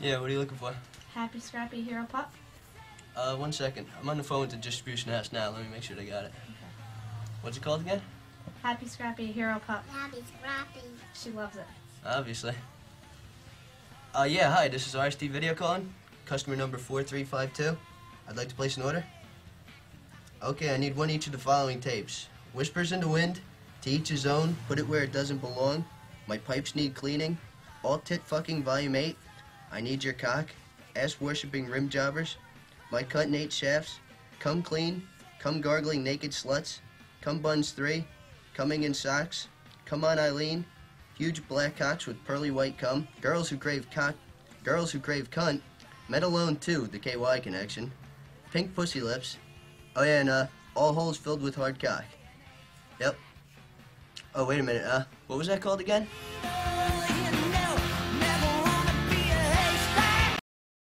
Yeah, what are you looking for? Happy Scrappy Hero Pup. Uh, one second. I'm on the phone with the distribution house now. Let me make sure they got it. What's it called again? Happy Scrappy Hero Pup. Happy Scrappy. She loves it. Obviously. Uh, yeah, hi, this is RST Video Calling. Customer number 4352. I'd like to place an order. Okay, I need one each of the following tapes. Whispers in the Wind, To Each His Own, Put It Where It Doesn't Belong, My Pipes Need Cleaning, All Tit Fucking Volume 8, I Need Your Cock, Ass Worshipping Rim Jobbers, My Cunt Eats Shafts, Come Clean, Come Gargling Naked Sluts, Come Buns 3, Coming in Socks, Come On Eileen, Huge black cocks with pearly white cum. Girls who crave cock. Girls who crave cunt. Men Alone 2, the KY connection. Pink pussy lips. Oh yeah, and uh, all holes filled with hard cock. Yep. Oh wait a minute. Uh, what was that called again?